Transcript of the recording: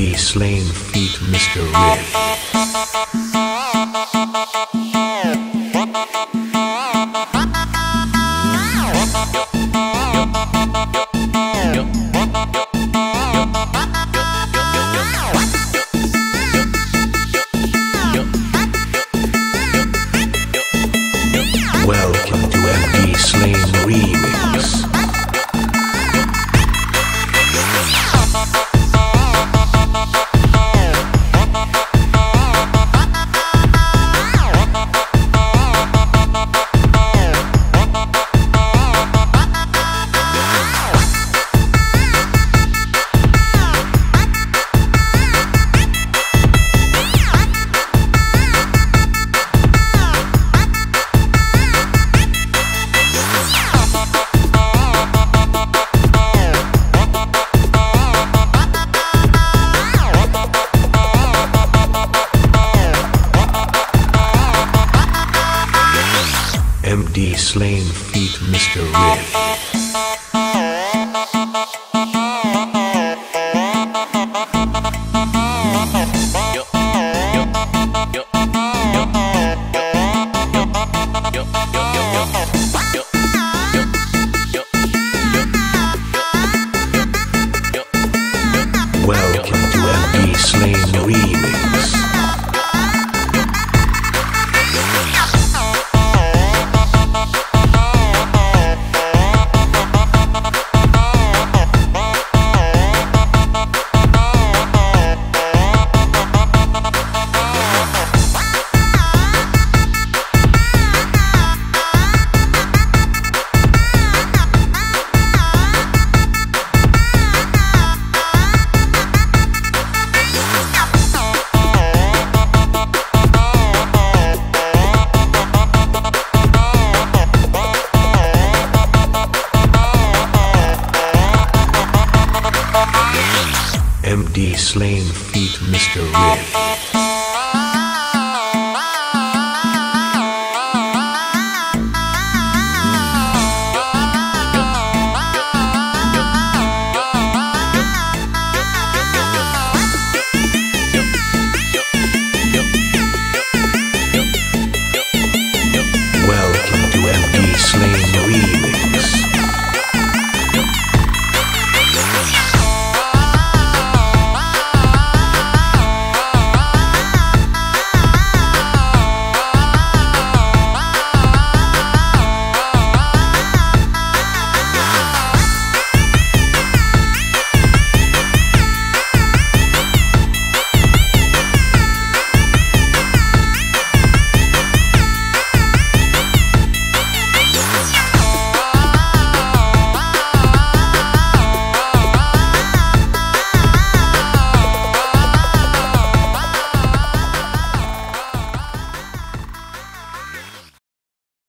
the slain feet Mr. Riff. MD Slain feet Mr. Riff. MD Slain feet Mr. Riff.